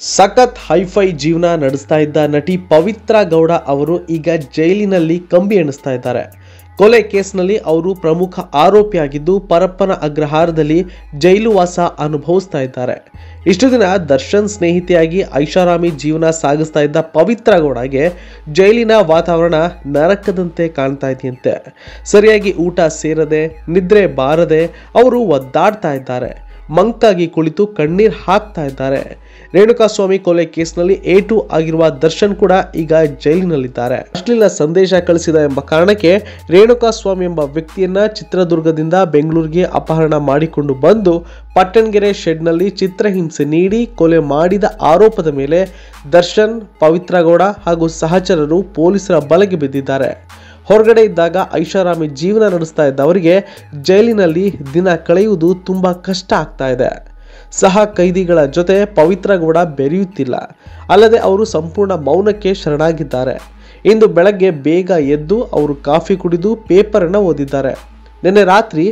ಸಖತ್ ಹೈಫೈ ಜೀವನ ನಡೆಸ್ತಾ ಇದ್ದ ನಟಿ ಪವಿತ್ರ ಗೌಡ ಅವರು ಈಗ ಜೈಲಿನಲ್ಲಿ ಕಂಬಿ ಎಣಿಸ್ತಾ ಇದ್ದಾರೆ. ಕೊಲೆ ಕೇಸ್ನಲ್ಲಿ ಅವರು ಪ್ರಮುಖ ಆರೋಪಿಯಾಗಿದ್ದು ಪರಪ್ಪನ ಅಗ್ರಹಾರದಲ್ಲಿ ಜೈಲು ವಾಸ ಅನುಭವಿಸ್ತಾ ಇದ್ದಾರೆ. ಇಷ್ಟು ದಿನ ದರ್ಶನ್ ಸ್ನೇಹಿತೆಯಾಗಿ ಐಷಾರಾಮಿ ಜೀವನ ಸಾಗಿಸ್ತಾ ಇದ್ದ ಪವಿತ್ರ ಗೌಡಗೆ ಜೈಲಿನ ವಾತಾವರಣ ನರಕದಂತೆ ಕಾಣ್ತಾ ಇದೆಯಂತೆ. ಸರಿಯಾಗಿ ಊಟ ಸೇರದೆ, ನಿದ್ರೆ ಬಾರದೆ ಅವರು ಒದ್ದಾಡ್ತಾ ಇದ್ದಾರೆ. ಮಂಕಾಗಿ ಕುಳಿತು ಕಣ್ಣೀರ್ ಹಾಕ್ತಾ ಇದ್ದಾರೆ. ರೇಣುಕಾಸ್ವಾಮಿ ಕೊಲೆ ಕೇಸ್ನಲ್ಲಿ ಎ ಟು ಆಗಿರುವ ದರ್ಶನ್ ಕೂಡ ಈಗ ಜೈಲಿನಲ್ಲಿದ್ದಾರೆ. ಅಶ್ಲೀಲ ಸಂದೇಶ ಕಳಿಸಿದ ಎಂಬ ಕಾರಣಕ್ಕೆ ರೇಣುಕಾಸ್ವಾಮಿ ಎಂಬ ವ್ಯಕ್ತಿಯನ್ನ ಚಿತ್ರದುರ್ಗದಿಂದ ಬೆಂಗಳೂರಿಗೆ ಅಪಹರಣ ಮಾಡಿಕೊಂಡು ಬಂದು ಪಟ್ಟಣಗೆರೆ ಶೆಡ್ನಲ್ಲಿ ಚಿತ್ರಹಿಂಸೆ ನೀಡಿ ಕೊಲೆ ಮಾಡಿದ ಆರೋಪದ ಮೇಲೆ ದರ್ಶನ್, ಪವಿತ್ರಗೌಡ ಹಾಗೂ ಸಹಚರರು ಪೊಲೀಸರ ಬಲೆಗೆ ಬಿದ್ದಿದ್ದಾರೆ. ಹೊರಗಡೆ ಇದ್ದಾಗ ಐಷಾರಾಮಿ ಜೀವನ ನಡೆಸ್ತಾ ಇದ್ದವರಿಗೆ ಜೈಲಿನಲ್ಲಿ ದಿನ ಕಳೆಯುವುದು ತುಂಬ ಕಷ್ಟ ಆಗ್ತಾ ಇದೆ. ಸಹ ಕೈದಿಗಳ ಜೊತೆ ಪವಿತ್ರ ಗೌಡ ಬೆರೆಯುತ್ತಿಲ್ಲ. ಅಲ್ಲದೆ ಅವರು ಸಂಪೂರ್ಣ ಮೌನಕ್ಕೆ ಶರಣಾಗಿದ್ದಾರೆ. ಇಂದು ಬೆಳಗ್ಗೆ ಬೇಗ ಎದ್ದು ಅವರು ಕಾಫಿ ಕುಡಿದು ಪೇಪರನ್ನು ಓದಿದ್ದಾರೆ. ನಿನ್ನೆ ರಾತ್ರಿ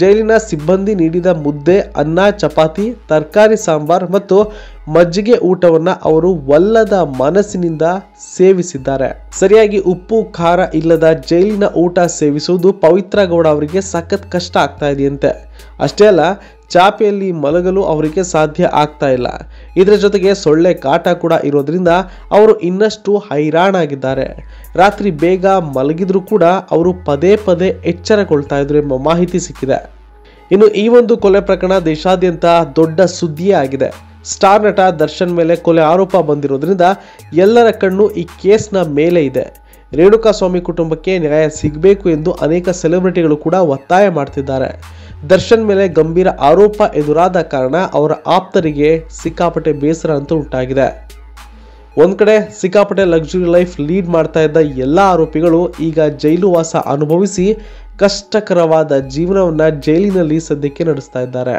ಜೈಲಿನ ಸಿಬ್ಬಂದಿ ನೀಡಿದ ಮುದ್ದೆ, ಅನ್ನ, ಚಪಾತಿ, ತರಕಾರಿ, ಸಾಂಬಾರ್ ಮತ್ತು ಮಜ್ಜಿಗೆ ಊಟವನ್ನು ಅವರು ಒಲ್ಲದ ಮನಸ್ಸಿನಿಂದ ಸೇವಿಸಿದ್ದಾರೆ. ಸರಿಯಾಗಿ ಉಪ್ಪು, ಖಾರ ಇಲ್ಲದ ಜೈಲಿನ ಊಟ ಸೇವಿಸುವುದು ಪವಿತ್ರ ಗೌಡ ಅವರಿಗೆ ಸಖತ್ ಕಷ್ಟ ಆಗ್ತಾ ಇದೆಯಂತೆ. ಅಷ್ಟೇ ಅಲ್ಲ ಚಾಪೆಯಲ್ಲಿ ಮಲಗಲು ಅವರಿಗೆ ಸಾಧ್ಯ ಆಗ್ತಾ ಇಲ್ಲ. ಇದರ ಜೊತೆಗೆ ಸೊಳ್ಳೆ ಕಾಟ ಕೂಡ ಇರೋದ್ರಿಂದ ಅವರು ಇನ್ನಷ್ಟು ಹೈರಾಣಾಗಿದ್ದಾರೆ. ರಾತ್ರಿ ಬೇಗ ಮಲಗಿದ್ರೂ ಕೂಡ ಅವರು ಪದೇ ಪದೇ ಎಚ್ಚರಗೊಳ್ತಾ ಇದ್ರು ಎಂಬ ಮಾಹಿತಿ ಸಿಕ್ಕಿದೆ. ಇನ್ನು ಈ ಒಂದು ಕೊಲೆ ಪ್ರಕರಣ ದೇಶಾದ್ಯಂತ ದೊಡ್ಡ ಸುದ್ದಿಯೇ ಆಗಿದೆ. ಸ್ಟಾರ್ ನಟ ದರ್ಶನ್ ಮೇಲೆ ಕೊಲೆ ಆರೋಪ ಬಂದಿರೋದ್ರಿಂದ ಎಲ್ಲರ ಕಣ್ಣು ಈ ಕೇಸ್ನ ಮೇಲೆ ಇದೆ. ರೇಣುಕಾಸ್ವಾಮಿ ಕುಟುಂಬಕ್ಕೆ ನ್ಯಾಯ ಸಿಗಬೇಕು ಎಂದು ಅನೇಕ ಸೆಲೆಬ್ರಿಟಿಗಳು ಕೂಡ ಒತ್ತಾಯ ಮಾಡ್ತಿದ್ದಾರೆ. ದರ್ಶನ್ ಮೇಲೆ ಗಂಭೀರ ಆರೋಪ ಎದುರಾದ ಕಾರಣ ಅವರ ಆಪ್ತರಿಗೆ ಸಿಕ್ಕಾಪಟ್ಟೆ ಬೇಸರ ಅಂತೂ ಉಂಟಾಗಿದೆ. ಒಂದು ಕಡೆ ಸಿಕ್ಕಾಪಟ್ಟೆ ಲಕ್ಸುರಿ ಲೈಫ್ ಲೀಡ್ ಮಾಡ್ತಾ ಇದ್ದ ಎಲ್ಲ ಆರೋಪಿಗಳು ಈಗ ಜೈಲು ವಾಸ ಅನುಭವಿಸಿ ಕಷ್ಟಕರವಾದ ಜೀವನವನ್ನ ಜೈಲಿನಲ್ಲಿ ಸದ್ಯಕ್ಕೆ ನಡೆಸ್ತಾ ಇದ್ದಾರೆ.